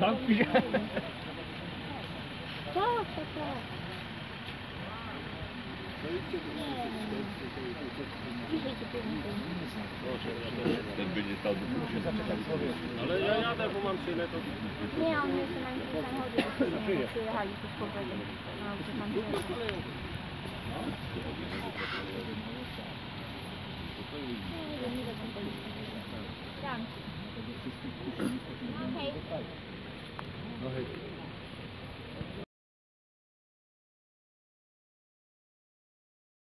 Zamknij się. Tak, tak, tak. Ten będzie stał do Ale ja jadę, bo mam tyle, to... Nie, on jeszcze na innym samochodzie przyjechali tu z powrotem. No, gdzie go ahead.